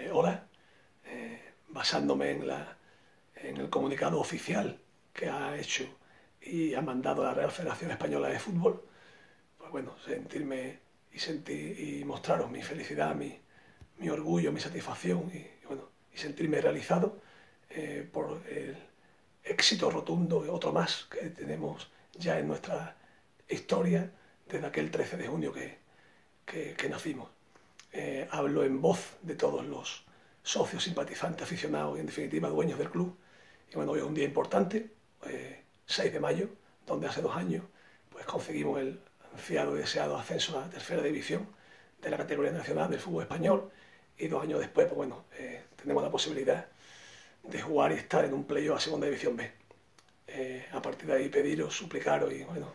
eh, hola, eh, basándome en, el comunicado oficial que ha hecho y ha mandado la Real Federación Española de Fútbol, pues bueno, sentirme y, y mostraros mi felicidad, mi, orgullo, mi satisfacción y, bueno, y sentirme realizado eh, por el éxito rotundo, otro más que tenemos ya en nuestra historia desde aquel 13 de junio que, nacimos. Eh, hablo en voz de todos los socios, simpatizantes, aficionados y en definitiva dueños del club. Y bueno, hoy es un día importante, 6 eh, de mayo, donde hace dos años pues conseguimos el ansiado y deseado ascenso a la tercera división de la categoría nacional del fútbol español y dos años después, pues bueno, eh, tenemos la posibilidad de jugar y estar en un playoff a segunda división B. a partir de ahí pediros, suplicaros y bueno,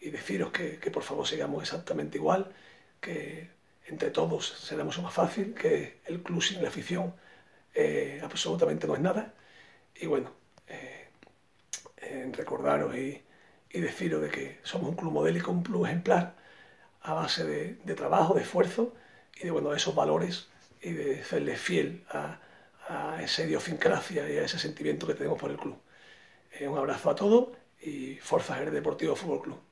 y deciros que, que, por favor sigamos exactamente igual, que entre todos será mucho más fácil, que el club sin la afición eh, absolutamente no es nada. Y bueno, eh, recordaros y, y, deciros de que somos un club modélico, un club ejemplar, a base de, trabajo, de esfuerzo y de bueno, esos valores y de serle fiel a, esa idiosincrasia y a ese sentimiento que tenemos por el club. Eh, un abrazo a todos y Forza Jerez Deportivo Fútbol Club.